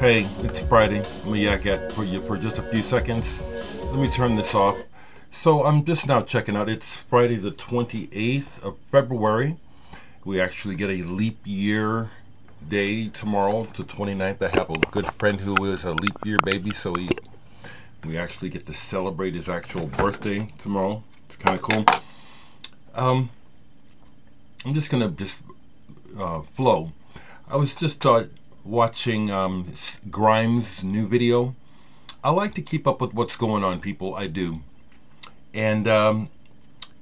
Hey, it's Friday. I'm gonna yak at for you for just a few seconds. Let me turn this off. So I'm just now checking out. It's Friday the 28th of February. We actually get a leap year day tomorrow, to 29th. I have a good friend who is a leap year baby, so we we actually get to celebrate his actual birthday tomorrow. It's kind of cool. Um, I'm just gonna just uh, flow. I was just uh, watching um, Grimes' new video. I like to keep up with what's going on, people. I do. And um,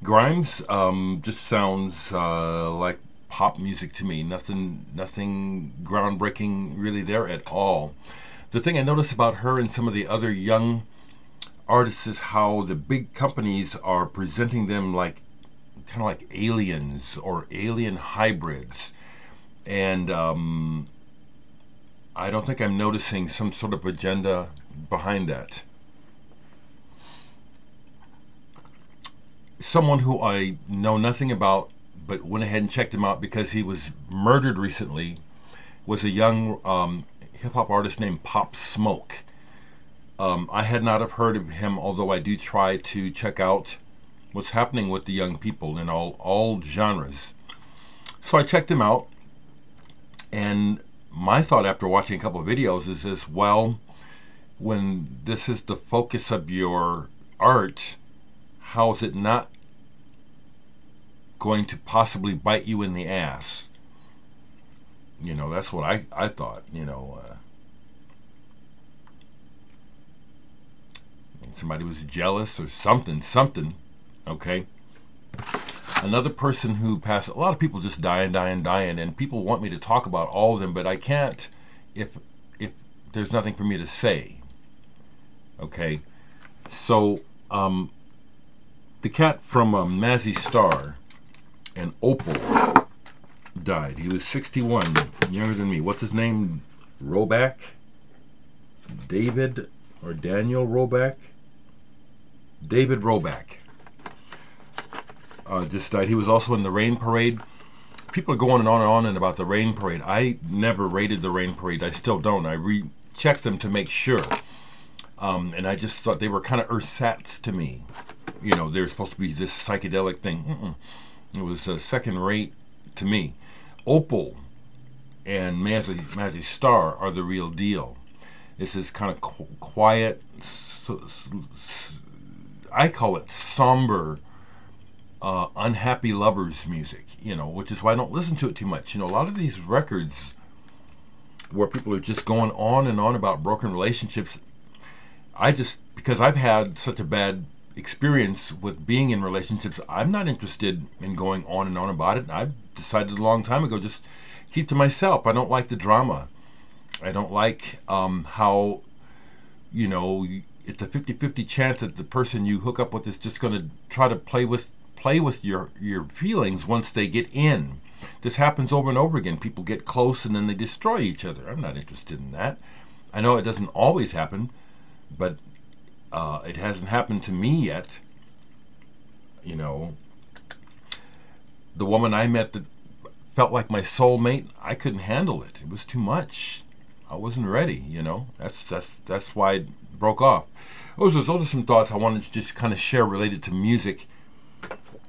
Grimes um, just sounds uh, like pop music to me. Nothing, nothing groundbreaking really there at all. The thing I notice about her and some of the other young artists is how the big companies are presenting them like kind of like aliens or alien hybrids. And um, I don't think I'm noticing some sort of agenda behind that. Someone who I know nothing about but went ahead and checked him out because he was murdered recently was a young um, hip hop artist named Pop Smoke. Um, I had not have heard of him, although I do try to check out what's happening with the young people in all, all genres. So I checked him out, and my thought after watching a couple of videos is this, well, when this is the focus of your art, how is it not going to possibly bite you in the ass? You know, that's what I, I thought, you know. Uh, somebody was jealous or something, something, okay? Another person who passed, a lot of people just dying, dying, dying, and die, and people want me to talk about all of them, but I can't if if there's nothing for me to say. Okay, so um, the cat from um, Mazzy Star and Opal died. He was 61, younger than me. What's his name? Roback? David or Daniel Roback? David Roback uh, just died. He was also in the Rain Parade. People are going on and on and about the Rain Parade. I never rated the Rain Parade. I still don't. I rechecked them to make sure. Um, and I just thought they were kind of ersatz to me. You know, they're supposed to be this psychedelic thing. Mm-mm. It was uh, second rate to me. Opal and Mazzy, Star are the real deal. This is kind of qu- quiet, I call it somber uh, unhappy lovers music, you know, which is why I don't listen to it too much. You know, a lot of these records where people are just going on and on about broken relationships, I just, because I've had such a bad experience with being in relationships, I'm not interested in going on and on about it. I've decided a long time ago just keep to myself. I don't like the drama. I don't like um, how, you know, it's a 50-50 chance that the person you hook up with is just going to try to play with play with your, your feelings once they get in. This happens over and over again. People get close and then they destroy each other. I'm not interested in that. I know it doesn't always happen, but uh, it hasn't happened to me yet. You know, the woman I met that felt like my soulmate, I couldn't handle it. It was too much. I wasn't ready, you know. That's that's that's why it broke off. Those those are some thoughts I wanted to just kind of share related to music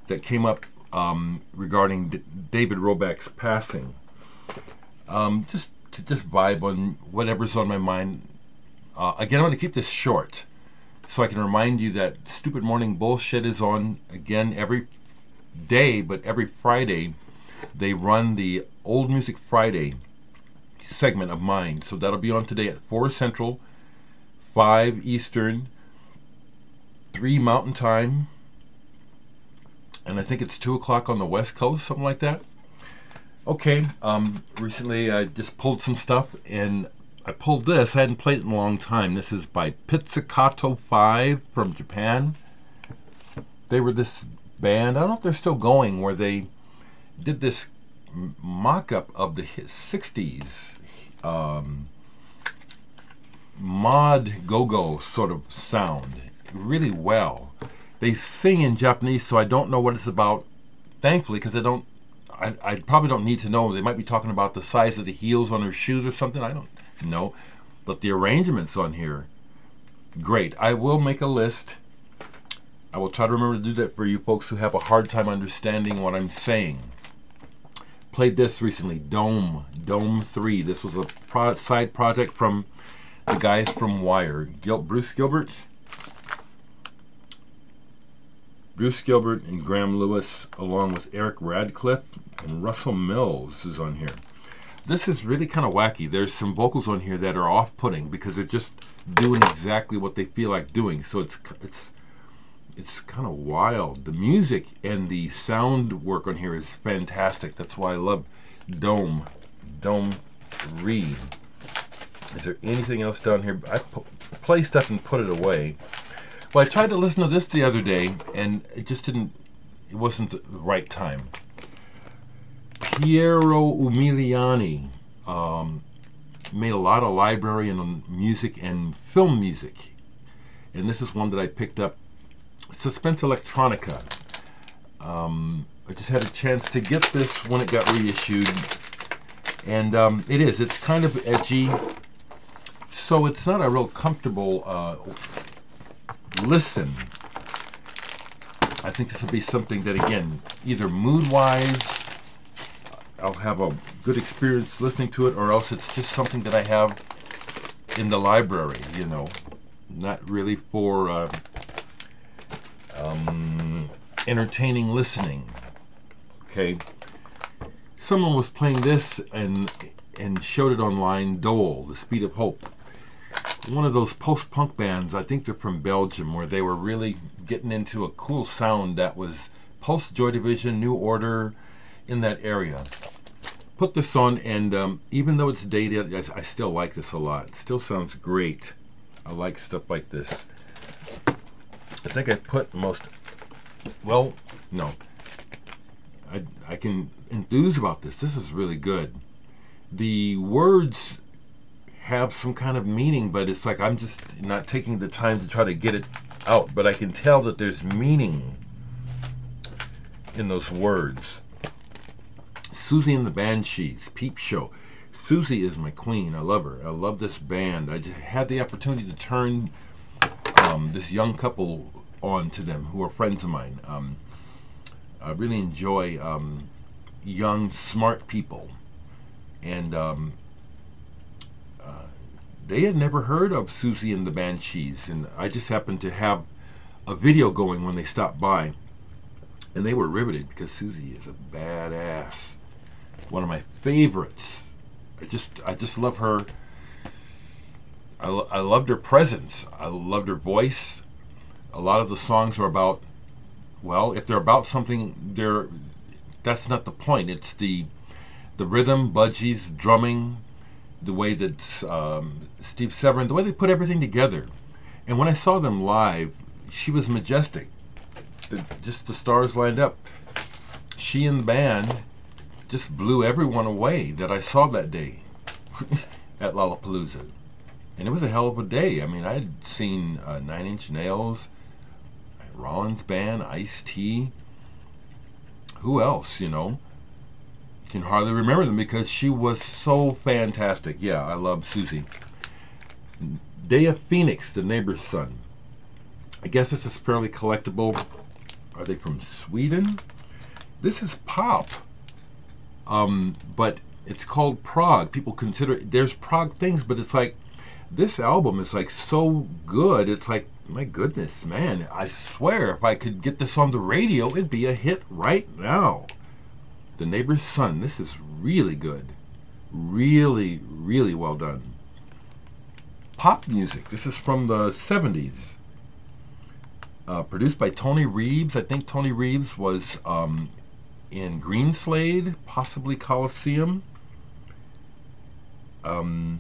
that came up um, regarding D- David Roback's passing. Um, just to just vibe on whatever's on my mind. Uh, again, I'm going to keep this short so I can remind you that Stupid Morning Bullshit is on again every day, but every Friday they run the Old Music Friday segment of mine. So that'll be on today at 4 Central, 5 Eastern, 3 Mountain Time, and I think it's 2 o'clock on the West Coast, something like that. Okay, um, recently I just pulled some stuff, and I pulled this. I hadn't played it in a long time. This is by Pizzicato 5 from Japan. They were this band, I don't know if they're still going, where they did this mock-up of the 60s um, mod go-go sort of sound really well they sing in Japanese, so I don't know what it's about. Thankfully, because I don't, I, I probably don't need to know. They might be talking about the size of the heels on their shoes or something. I don't know. But the arrangements on here, great. I will make a list. I will try to remember to do that for you folks who have a hard time understanding what I'm saying. Played this recently, Dome, Dome 3. This was a pro side project from the guys from Wire. Gil Bruce Gilbert, Bruce Gilbert and Graham Lewis, along with Eric Radcliffe and Russell Mills, is on here. This is really kind of wacky. There's some vocals on here that are off-putting because they're just doing exactly what they feel like doing. So it's it's it's kind of wild. The music and the sound work on here is fantastic. That's why I love Dome, Dome 3. Is there anything else down here? I play stuff and put it away. Well, I tried to listen to this the other day, and it just didn't. It wasn't the right time. Piero Umiliani um, made a lot of library and music and film music, and this is one that I picked up. Suspence Elettronica. Um, I just had a chance to get this when it got reissued, and um, it is. It's kind of edgy, so it's not a real comfortable uh, listen. I think this will be something that, again, either mood-wise, I'll have a good experience listening to it, or else it's just something that I have in the library, you know, not really for uh, um, entertaining listening. Okay. Someone was playing this and and showed it online. Dole, The Speed of Hope one of those post-punk bands. I think they're from Belgium, where they were really getting into a cool sound that was post Joy Division, New Order, in that area. Put this on, and um, even though it's dated, I, I still like this a lot. It still sounds great. I like stuff like this. I think I put the most. Well, no. I I can enthuse about this. This is really good. The words have some kind of meaning, but it's like I'm just not taking the time to try to get it out. But I can tell that there's meaning in those words. Siouxsie and the Banshees, Peep Show. Siouxsie is my queen. I love her. I love this band. I just had the opportunity to turn um, this young couple on to them who are friends of mine. Um, I really enjoy um, young, smart people. And um, they had never heard of Siouxsie and the Banshees, and I just happened to have a video going when they stopped by, and they were riveted because Siouxsie is a badass, one of my favorites. I just, I just love her. I, lo I loved her presence. I loved her voice. A lot of the songs are about, well, if they're about something, they're that's not the point. It's the the rhythm, Budgie's, drumming, the way that um, Steve Severin, the way they put everything together. And when I saw them live, she was majestic. The, just the stars lined up. She and the band just blew everyone away that I saw that day at Lollapalooza. And it was a hell of a day. I mean, I had seen uh, Nine Inch Nails, Rollins Band, Ice T. Who else, you know? Can hardly remember them because she was so fantastic. Yeah, I love Siouxsie. Day of Phoenix, the neighbor's son. I guess this is fairly collectible. Are they from Sweden? This is pop. Um, but it's called prog. People consider it, there's prog things, but it's like this album is like so good. It's like my goodness, man! I swear, if I could get this on the radio, it'd be a hit right now. The Neighbor's Son. This is really good. Really, really well done. Pop music. This is from the 70s. Uh, produced by Tony Reeves. I think Tony Reeves was um, in Greenslade, possibly Colosseum. Um,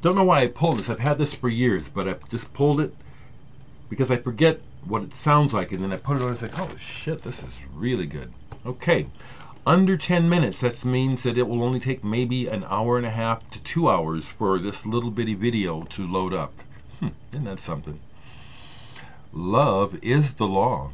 don't know why I pulled this. I've had this for years, but I just pulled it because I forget what it sounds like, and then I put it on and it's like, oh shit, this is really good. Okay, under 10 minutes, that means that it will only take maybe an hour and a half to two hours for this little bitty video to load up. Hmm, isn't that something? Love is the law.